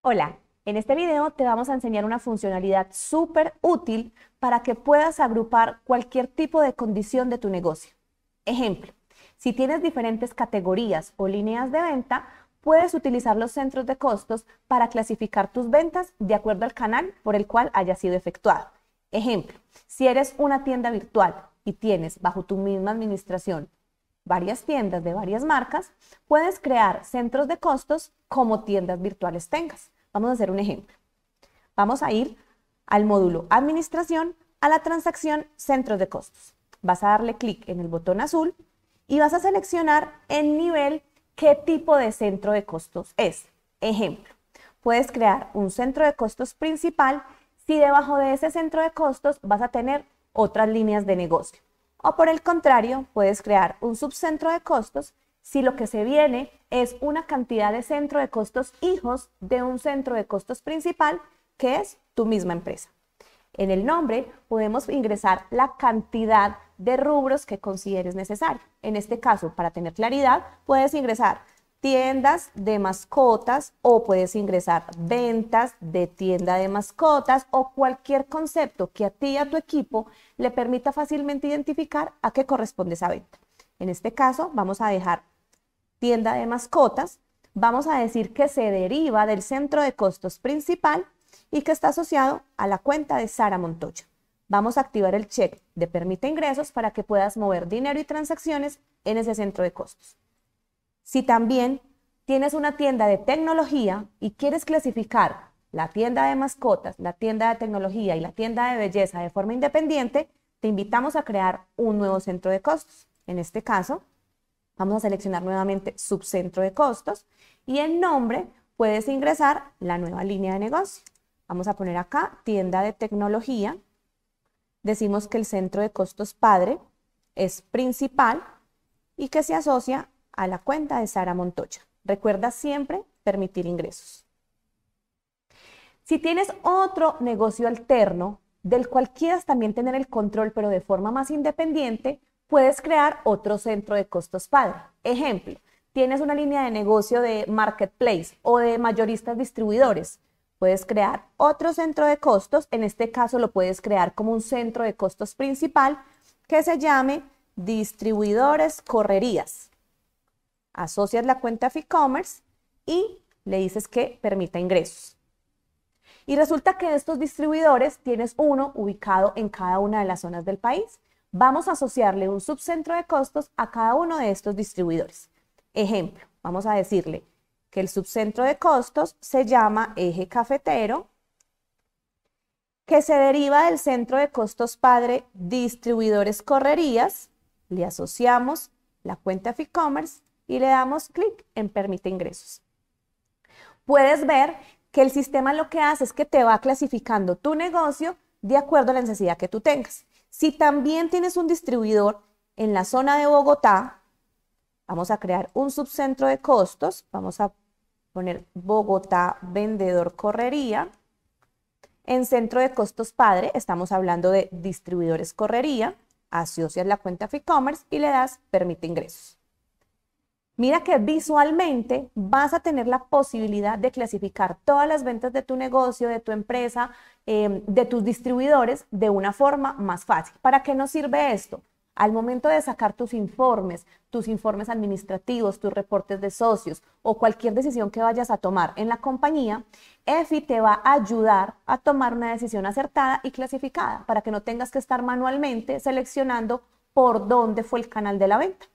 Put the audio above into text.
Hola, en este video te vamos a enseñar una funcionalidad súper útil para que puedas agrupar cualquier tipo de condición de tu negocio. Ejemplo, si tienes diferentes categorías o líneas de venta, puedes utilizar los centros de costos para clasificar tus ventas de acuerdo al canal por el cual haya sido efectuado. Ejemplo, si eres una tienda virtual y tienes bajo tu misma administración varias tiendas de varias marcas, puedes crear centros de costos como tiendas virtuales tengas. Vamos a hacer un ejemplo. Vamos a ir al módulo Administración, a la transacción Centros de costos. Vas a darle clic en el botón azul y vas a seleccionar el nivel qué tipo de centro de costos es. Ejemplo, puedes crear un centro de costos principal si debajo de ese centro de costos vas a tener otras líneas de negocio. O por el contrario, puedes crear un subcentro de costos si lo que se viene es una cantidad de centro de costos hijos de un centro de costos principal que es tu misma empresa. En el nombre podemos ingresar la cantidad de rubros que consideres necesario. En este caso, para tener claridad, puedes ingresar tiendas de mascotas o puedes ingresar ventas de tienda de mascotas o cualquier concepto que a ti y a tu equipo le permita fácilmente identificar a qué corresponde esa venta. En este caso, vamos a dejar tienda de mascotas, vamos a decir que se deriva del centro de costos principal y que está asociado a la cuenta de Sara Montoya. Vamos a activar el check de permite ingresos para que puedas mover dinero y transacciones en ese centro de costos. Si también tienes una tienda de tecnología y quieres clasificar la tienda de mascotas, la tienda de tecnología y la tienda de belleza de forma independiente, te invitamos a crear un nuevo centro de costos. En este caso, vamos a seleccionar nuevamente subcentro de costos y en nombre puedes ingresar la nueva línea de negocio. Vamos a poner acá tienda de tecnología. Decimos que el centro de costos padre es principal y que se asocia a la cuenta de Sara Montoya. Recuerda siempre permitir ingresos. Si tienes otro negocio alterno del cual quieras también tener el control, pero de forma más independiente, puedes crear otro centro de costos padre. Ejemplo, tienes una línea de negocio de marketplace o de mayoristas distribuidores. Puedes crear otro centro de costos, en este caso lo puedes crear como un centro de costos principal que se llame distribuidores correrías asocias la cuenta e-commerce y le dices que permita ingresos. Y resulta que estos distribuidores tienes uno ubicado en cada una de las zonas del país. Vamos a asociarle un subcentro de costos a cada uno de estos distribuidores. Ejemplo, vamos a decirle que el subcentro de costos se llama eje cafetero, que se deriva del centro de costos padre distribuidores correrías, le asociamos la cuenta e-commerce y le damos clic en Permite ingresos. Puedes ver que el sistema lo que hace es que te va clasificando tu negocio de acuerdo a la necesidad que tú tengas. Si también tienes un distribuidor en la zona de Bogotá, vamos a crear un subcentro de costos, vamos a poner Bogotá vendedor correría. En centro de costos padre estamos hablando de distribuidores correría, asocias la cuenta e-commerce y le das permite ingresos. Mira que visualmente vas a tener la posibilidad de clasificar todas las ventas de tu negocio, de tu empresa, em, de tus distribuidores de una forma más fácil. ¿Para qué nos sirve esto? Al momento de sacar tus informes, tus informes administrativos, tus reportes de socios o cualquier decisión que vayas a tomar en la compañía, EFI te va a ayudar a tomar una decisión acertada y clasificada para que no tengas que estar manualmente seleccionando por dónde fue el canal de la venta.